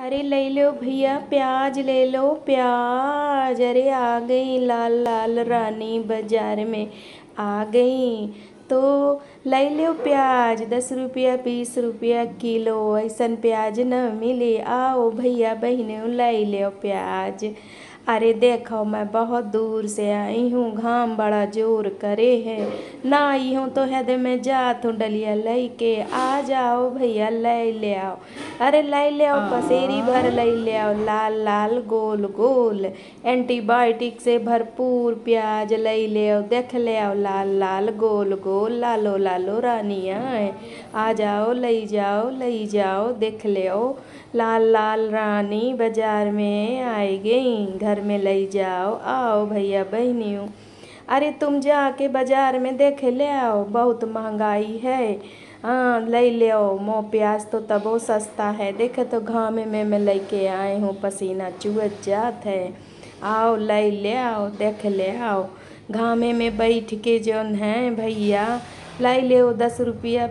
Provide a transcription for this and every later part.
अरे ले लो भैया, प्याज ले लो, प्याज। अरे आ गई लाल लाल रानी बाज़ार में, आ गई। तो ले लो प्याज, दस रुपया बीस रुपया किलो, ऐसन प्याज न मिले, आओ भैया बहनों ले लो प्याज। अरे देखो, मैं बहुत दूर से आई हूँ, घाम बड़ा ज़ोर करे है। ना आई हूँ तो है मैं जात हूँ डलिया ले के आ जाओ भैया ले ले आओ अरे ले ले आओ पसेरी भर ले ले आओ लाल लाल गोल गोल। एंटीबायोटिक से भरपूर प्याज ले ले आओ देख ले आओ लाल लाल गोल गोल। लालो लालो रानिया आ जाओ ले जाओ ले जाओ, देख ले आओ लाल लाल रानी बाज़ार में आई गई, घर में ले जाओ। आओ भैया बहनियों, अरे तुम जाके बाज़ार में देख ले आओ बहुत महँगाई है। हाँ ले ले आओ मो प्याज तो तबो सस्ता है। देखे तो घामे में मैं लेके आए हूँ, पसीना चुहत जात है। आओ ले ले आओ देख ले आओ घामे में बैठ के जौन है भैया लाई ले दस रुपया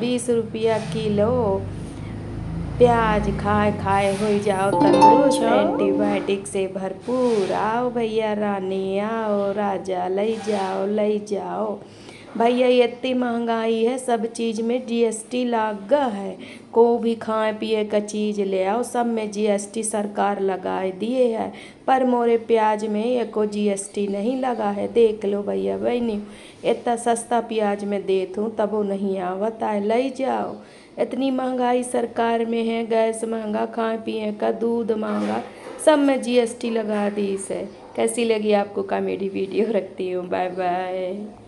बीस रुपया किलो। प्याज खाए खाए हो जाओ तंदुरुस्त एंटीबायोटिक से भरपूर। आओ भैया रानी आओ राजा ले जाओ ले जाओ। भैया इतनी महँगाई है, सब चीज़ में जीएसटी लागा है। को भी खाए, पिए का चीज़ ले आओ, सब में जीएसटी सरकार लगाए दिए है। पर मोरे प्याज में एको जीएसटी नहीं लगा है। देख लो भैया, बहनी इतना सस्ता प्याज में देत हूँ तब वो नहीं आवता है ले जाओ। इतनी महँगाई सरकार में है, गैस महँगा, खाए, पिए का दूध महँगा, सब में जीएसटी लगा दी इसे कैसी लगी आपको कॉमेडी वीडियो? रखती हूँ बाय बाय